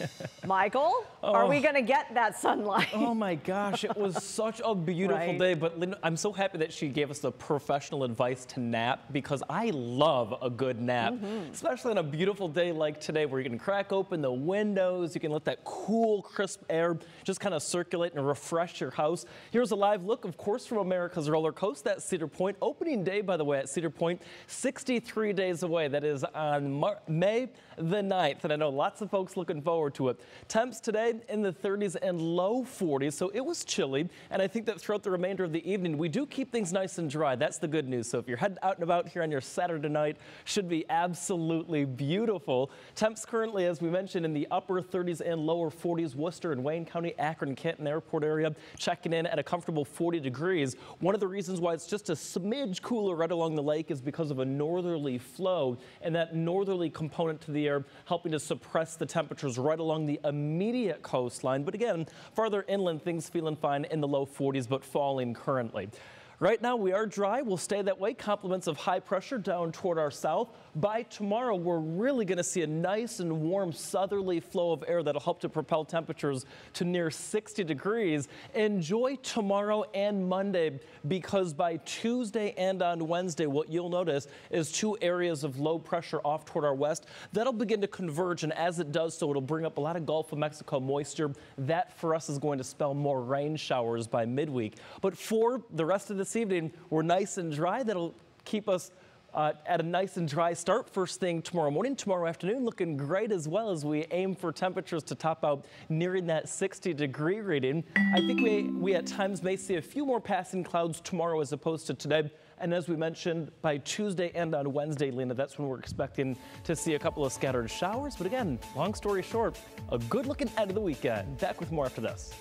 Michael, are we Oh. going to get that sunlight? Oh my gosh, it was such a beautiful Right. day. But Lynn, I'm so happy that she gave us the professional advice to nap because I love a good nap, Mm-hmm. especially on a beautiful day like today where you can crack open the windows, you can let that cool, crisp air just kind of circulate and refresh your house. Here's a live look, of course, from America's roller coaster at Cedar Point. Opening day, by the way, at Cedar Point, 63 days away. That is on Mar- May the 9th. And I know lots of folks looking forward to it. Temps today in the 30s and low 40s, so it was chilly. And I think that throughout the remainder of the evening, we do keep things nice and dry. That's the good news. So if you're heading out and about here on your Saturday night, should be absolutely beautiful. Temps currently, as we mentioned, in the upper 30s and lower 40s, Wooster and Wayne County, Akron, Canton Airport area, checking in at a comfortable 40 degrees. One of the reasons why it's just a smidge cooler right along the lake is because of a northerly flow, and that northerly component to the air helping to suppress the temperatures right along the immediate coastline. But again, farther inland, things feeling fine in the low 40s, but falling currently. Right now we are dry. We'll stay that way. Complements of high pressure down toward our south. By tomorrow, we're really going to see a nice and warm southerly flow of air that'll help to propel temperatures to near 60 degrees. Enjoy tomorrow and Monday because by Tuesday and on Wednesday, what you'll notice is two areas of low pressure off toward our west that'll begin to converge. And as it does so, it'll bring up a lot of Gulf of Mexico moisture. That for us is going to spell more rain showers by midweek. But for the rest of this evening, we're nice and dry. That'll keep us uh, at a nice and dry start first thing tomorrow morning. Tomorrow afternoon looking great as well as we aim for temperatures to top out nearing that 60 degree reading. I think we, we at times may see a few more passing clouds tomorrow as opposed to today. And as we mentioned, by Tuesday and on Wednesday, Lena, that's when we're expecting to see a couple of scattered showers. But again, long story short, a good looking end of the weekend. Back with more after this.